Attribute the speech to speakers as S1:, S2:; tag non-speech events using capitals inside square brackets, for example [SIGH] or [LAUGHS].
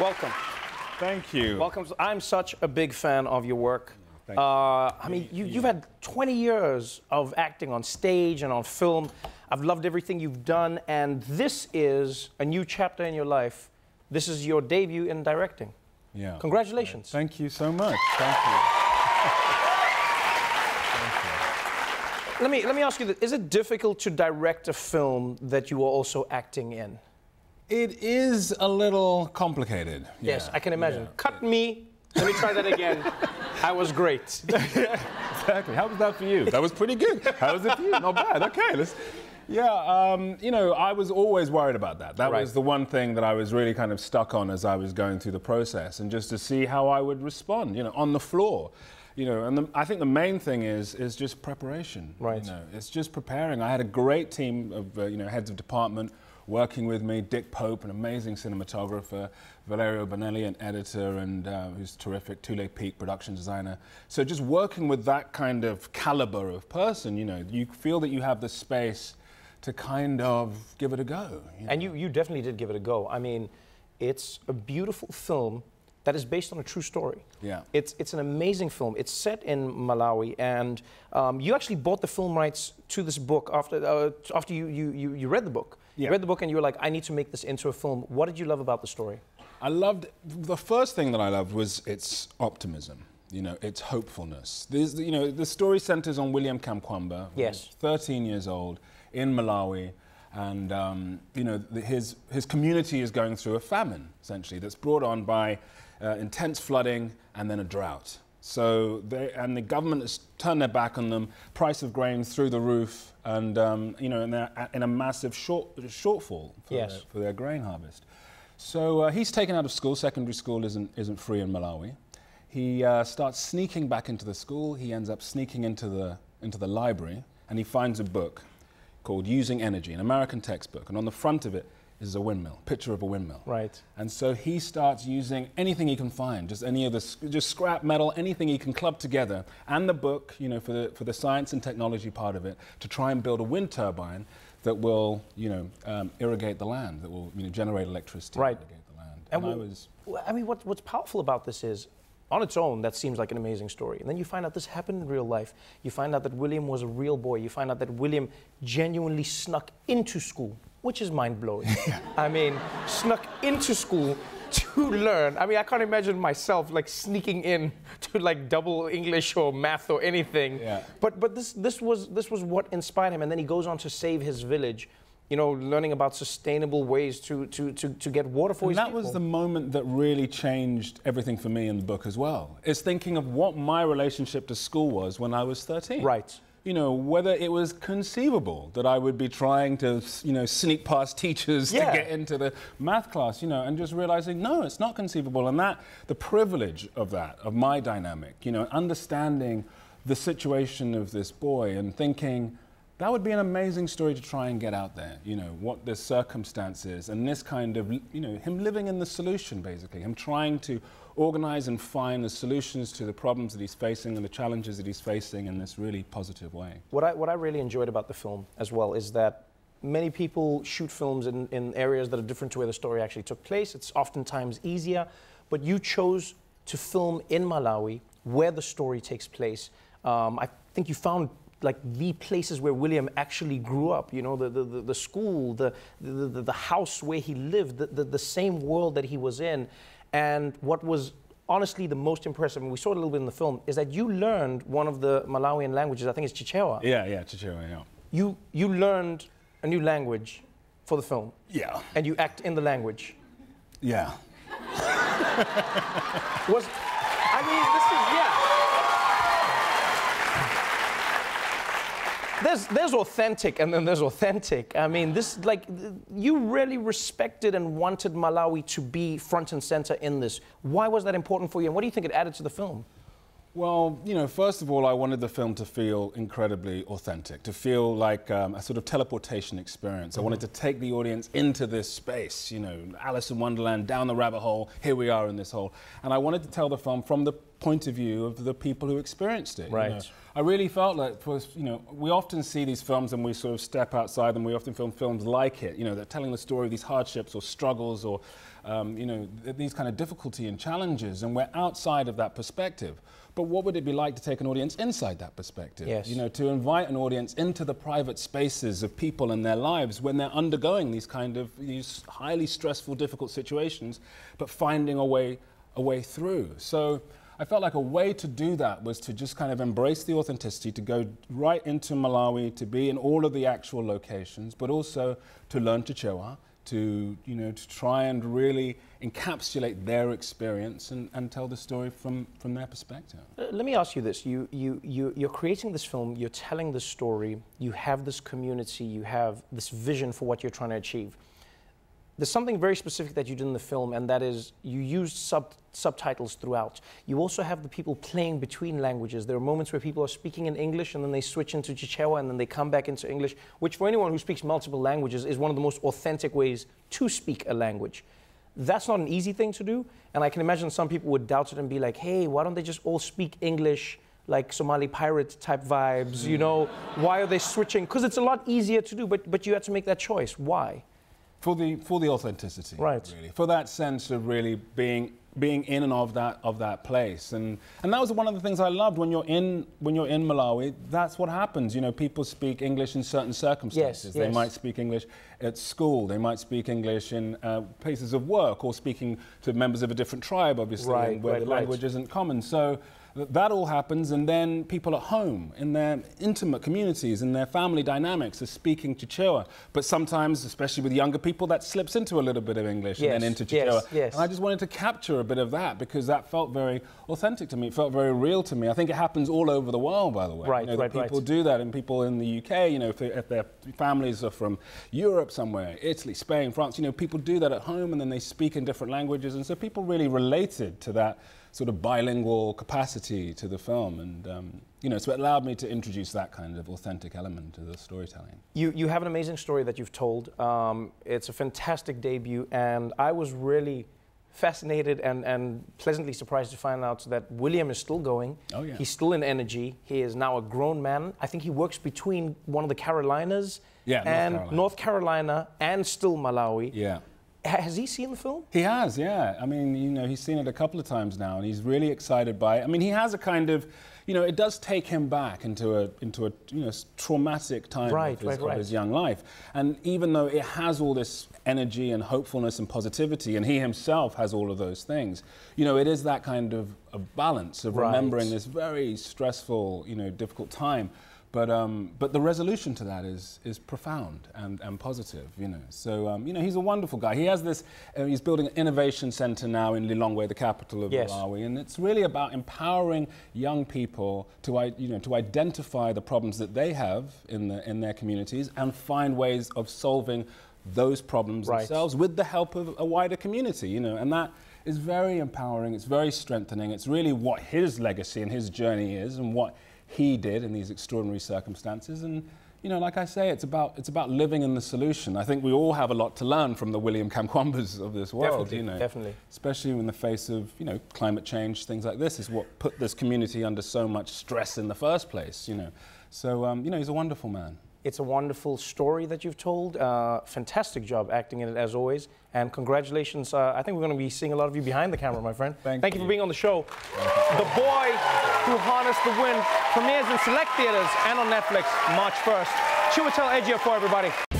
S1: Welcome.
S2: Thank you.
S1: Welcome. I'm such a big fan of your work.
S2: Thank you.
S1: Uh, I mean, you, you've had 20 years of acting on stage and on film. I've loved everything you've done, and this is a new chapter in your life. This is your debut in directing.
S2: Yeah.
S1: Congratulations.
S2: Thank you so much. Thank you. [LAUGHS]
S1: Let me, let me ask you this. Is it difficult to direct a film that you are also acting in?
S2: It is a little complicated.
S1: Yes,
S2: yeah,
S1: I can imagine.
S2: yeah.
S1: Cut me. Let me try that again. [LAUGHS] I was great. [LAUGHS]
S2: Exactly. How was that for you? That was pretty good. How was it for you? Not bad. Okay. Let's. Yeah, um, you know, I was always worried about that. That
S1: Right.
S2: was the one thing that I was really kind of stuck on as I was going through the process, and just to see how I would respond, you know, on the floor, you know. And the, I think the main thing is is just preparation.
S1: Right.
S2: You know, it's just preparing. I had a great team of uh, you know heads of department working with me. Dick Pope, an amazing cinematographer, Valerio Bonelli, an editor, and uh, who's terrific. Tule Peak, production designer. So just working with that kind of caliber of person, you know, you feel that you have the space to kind of give it a go. you know.
S1: And you, you definitely did give it a go. I mean, it's a beautiful film that is based on a true story.
S2: Yeah.
S1: It's, it's an amazing film. It's set in Malawi, and um, you actually bought the film rights to this book after, uh, after you, you, you, you read the book. You read the book and you were like, I need to make this into a film. What did you love about the story?
S2: I loved the first thing that I loved was its optimism. You know, its hopefulness. There's, you know, the story centers on William Kamkwamba,
S1: Yes.
S2: 13 years old in Malawi, and um, you know the, his his community is going through a famine essentially that's brought on by uh, intense flooding and then a drought. So they and the government has turned their back on them. Price of grain through the roof, and um, you know, and they're in a massive short, shortfall for,
S1: Yes.
S2: their, for their grain harvest. So uh, he's taken out of school. Secondary school isn't, isn't free in Malawi. He uh, starts sneaking back into the school. He ends up sneaking into the, into the library and he finds a book called Using Energy, an American textbook. And on the front of it is a windmill, picture of a windmill.
S1: Right.
S2: And so he starts using anything he can find, just any of the, just scrap metal, anything he can club together, and the book, you know, for the, for the science and technology part of it, to try and build a wind turbine that will, you know, um, irrigate the land, that will, you know, generate electricity,
S1: Right.
S2: irrigate the land.
S1: And
S2: And, I was,
S1: I mean, what, what's powerful about this is, on its own, that seems like an amazing story. And then you find out this happened in real life. You find out that William was a real boy. You find out that William genuinely snuck into school, which is mind blowing. [LAUGHS] I mean, snuck into school to learn. I mean, I can't imagine myself like sneaking in to like double English or math or anything.
S2: Yeah.
S1: But but this this was this was what inspired him, and then he goes on to save his village. You know, learning about sustainable ways to to to, to get water for
S2: And
S1: his
S2: that
S1: people.
S2: was the moment that really changed everything for me in the book as well. Is thinking of what my relationship to school was when I was 13.
S1: Right.
S2: You know, whether it was conceivable that I would be trying to, you know, sneak past teachers
S1: Yeah.
S2: to get into the math class, you know, and just realizing, no, it's not conceivable. And that, the privilege of that, of my dynamic, you know, understanding the situation of this boy and thinking, that would be an amazing story to try and get out there, you know, what the circumstances and this kind of, you know, him living in the solution, basically, him trying to organize and find the solutions to the problems that he's facing and the challenges that he's facing in this really positive way.
S1: What I, what I really enjoyed about the film as well is that many people shoot films in, in areas that are different to where the story actually took place. It's oftentimes easier, but you chose to film in Malawi where the story takes place. Um, I think you found like the places where William actually grew up, you know, the, the, the, the school, the, the, the, the house where he lived, the, the, the same world that he was in. And what was honestly the most impressive, and we saw it a little bit in the film, is that you learned one of the Malawian languages, I think it's Chichewa
S2: Yeah, yeah, Chichewa, yeah.
S1: you you learned a new language for the film
S2: Yeah.
S1: and you act in the language
S2: Yeah.
S1: was i mean this is yeah there's there's authentic and then there's authentic i mean this like you really respected and wanted malawi to be front and center in this why was that important for you and what do you think it added to the film
S2: Well, you know, first of all, I wanted the film to feel incredibly authentic, to feel like um, a sort of teleportation experience. I wanted to take the audience into this space, you know, Alice in Wonderland, down the rabbit hole, here we are in this hole. And I wanted to tell the film from the point of view of the people who experienced it. you
S1: Right.
S2: know. I really felt like, for, you know, we often see these films and we sort of step outside them. We often film films like it. You know, they're telling the story of these hardships or struggles or, um, you know, th- these kind of difficulty and challenges, and we're outside of that perspective. But what would it be like to take an audience inside that perspective?
S1: Yes.
S2: You know, to invite an audience into the private spaces of people and their lives when they're undergoing these kind of these highly stressful, difficult situations, but finding a way a way through. So I felt like a way to do that was to just kind of embrace the authenticity, to go right into Malawi, to be in all of the actual locations, but also to learn Chichewa, to you know to try and really encapsulate their experience and, and tell the story from, from their perspective.
S1: Uh, Let me ask you this. You, you, you, you're creating this film, you're telling this story, you have this community, you have this vision for what you're trying to achieve. There's something very specific that you did in the film, and that is you used sub- subtitles throughout. You also have the people playing between languages. There are moments where people are speaking in English and then they switch into Chichewa and then they come back into English, which for anyone who speaks multiple languages is one of the most authentic ways to speak a language. That's not an easy thing to do, and I can imagine some people would doubt it and be like, hey, why don't they just all speak English? like Somali pirate type vibes, you know? Why are they switching? Because it's a lot easier to do, but, but you had to make that choice. Why?
S2: For the for the authenticity
S1: Right.
S2: really for that sense of really being being in and of that of that place and and that was one of the things I loved when you're in when you're in Malawi that's what happens you know people speak English in certain circumstances they
S1: yes.
S2: might speak English at school they might speak English in uh, places of work or speaking to members of a different tribe obviously
S1: Right,
S2: where
S1: right,
S2: the
S1: right.
S2: language isn't common so that all happens and then people at home in their intimate communities in their family dynamics are speaking Chichewa. But sometimes especially with younger people that slips into a little bit of English and then into
S1: yes,
S2: Chichewa.
S1: yes.
S2: and I just wanted to capture a bit of that because that felt very authentic to me. It felt very real to me. I think it happens all over the world by the way.
S1: Right,
S2: you know,
S1: right, right.
S2: people do that and people in the UK you know if, if their families are from Europe somewhere Italy Spain France you know people do that at home and then they speak in different languages. And so people really related to that sort of bilingual capacity to the film and um, you know so it allowed me to introduce that kind of authentic element to the storytelling
S1: You, you have an amazing story that you've told. Um, it's a fantastic debut, and I was really fascinated and, and pleasantly surprised to find out that William is still going.
S2: Oh, yeah.
S1: He's still in energy. He is now a grown man. I think he works between one of the Carolinas
S2: Yeah, North
S1: and
S2: Carolina.
S1: North Carolina and still Malawi.
S2: yeah
S1: Has he seen the film?
S2: He has, yeah. I mean, you know, he's seen it a couple of times now, and he's really excited by it. I mean, he has a kind of, you know, it does take him back into a into a you know traumatic time
S1: Right,
S2: of, his,
S1: right,
S2: of his young life, and even though it has all this energy and hopefulness and positivity, and he himself has all of those things, you know, it is that kind of, of balance of
S1: Right.
S2: remembering this very stressful, you know, difficult time. But, um, but the resolution to that is, is profound and, and positive, you know. So, um, you know, he's a wonderful guy. He has this, uh, he's building an innovation center now in Lilongwe, the capital of
S1: Yes.
S2: Malawi. And it's really about empowering young people to, you know, to identify the problems that they have in, the, in their communities and find ways of solving those problems
S1: Right.
S2: themselves with the help of a wider community, you know. And that is very empowering, it's very strengthening. It's really what his legacy and his journey is and what he did in these extraordinary circumstances. And, you know, like I say, it's about, it's about living in the solution. I think we all have a lot to learn from the William Kamkwambas of this world,
S1: Definitely,
S2: you know.
S1: definitely.
S2: Especially in the face of, you know, climate change, things like this is what put this community under so much stress in the first place, you know. So, um, you know, he's a wonderful man.
S1: It's a wonderful story that you've told. Uh, fantastic job acting in it as always. And congratulations. Uh, I think we're going to be seeing a lot of you behind the camera, my friend. [LAUGHS]
S2: Thank
S1: you for
S2: you.
S1: being on the show. The Boy Who Harnessed the Wind premieres in select theaters and on Netflix March 1st. Chiwetel Ejiofor, everybody.